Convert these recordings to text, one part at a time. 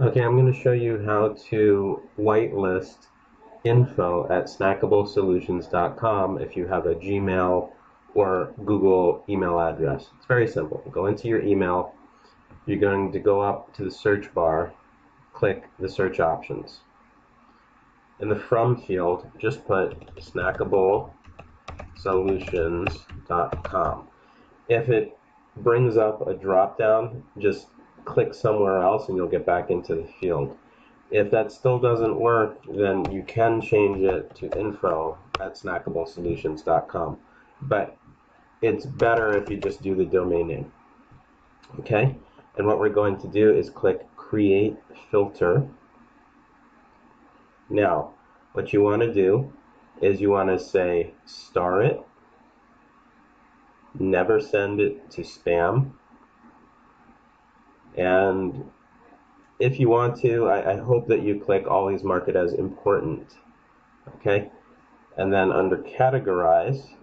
Okay, I'm going to show you how to whitelist info at snackablesolutions.com if you have a Gmail or Google email address. It's very simple. Go into your email. You're going to go up to the search bar, click the search options. In the from field, just put snackablesolutions.com. If it brings up a drop down, just click somewhere else and you'll get back into the field. If that still doesn't work, then you can change it to info at snackablesolutions.com. But it's better if you just do the domain name. Okay? And what we're going to do is click Create Filter. Now, what you want to do is you want to say star it, never send it to spam, and if you want to, I, I hope that you click always mark it as important. Okay? And then under categorize,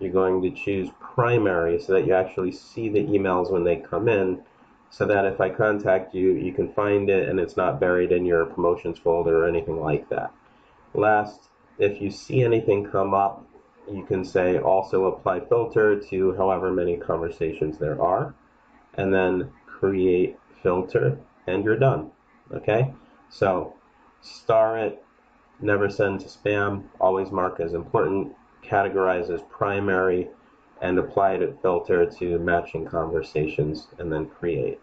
you're going to choose primary so that you actually see the emails when they come in so that if I contact you, you can find it and it's not buried in your promotions folder or anything like that. Last, if you see anything come up, you can say also apply filter to however many conversations there are. And then create filter, and you're done. Okay? So star it, never send to spam, always mark as important, categorize as primary, and apply it filter to matching conversations, and then create.